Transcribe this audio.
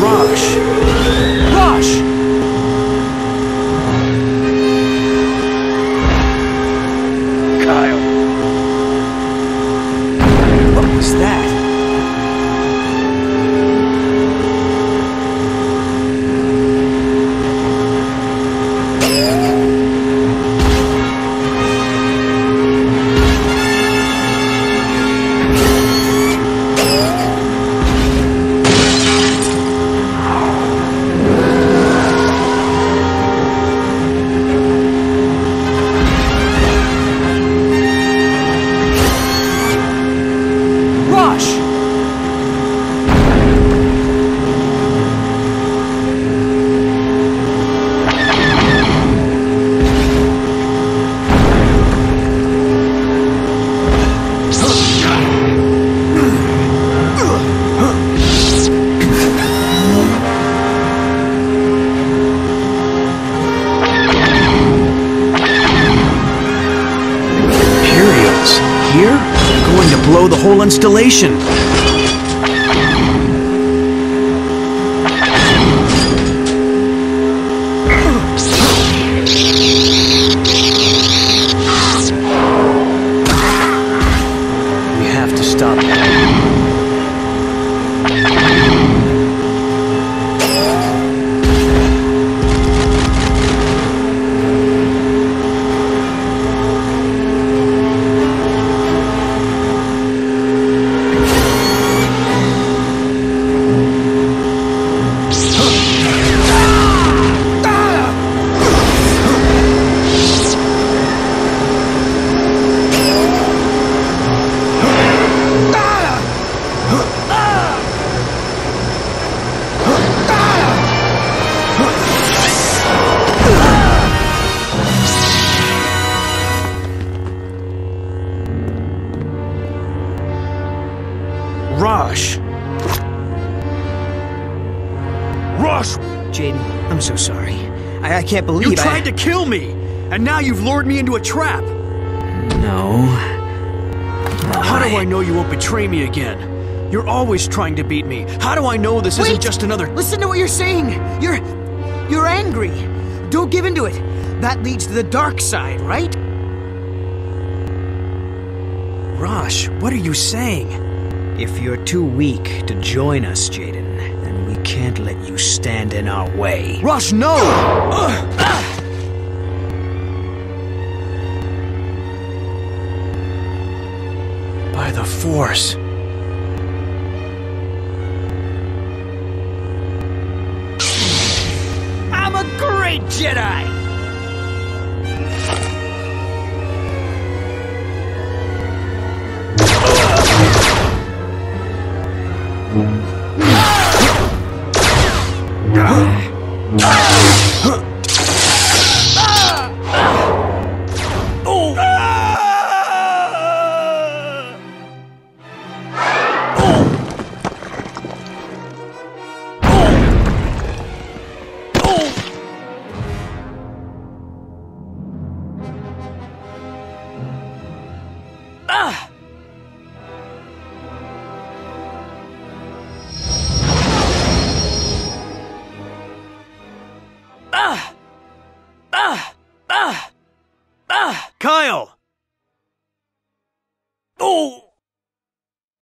Rosh! Rosh! Here? Going to blow the whole installation. Rosh, Jaden, I'm so sorry. I, I can't believe you tried I... to kill me, and now you've lured me into a trap. No. No, How do I know you won't betray me again? You're always trying to beat me. How do I know this isn't just another? Listen to what you're saying. You're. You're angry. Don't give in to it. That leads to the dark side, right? Rosh, what are you saying? If you're too weak to join us, Jaden, can't let you stand in our way. Rosh, no! By the Force. I'm a great Jedi! down. Kyle! Oh!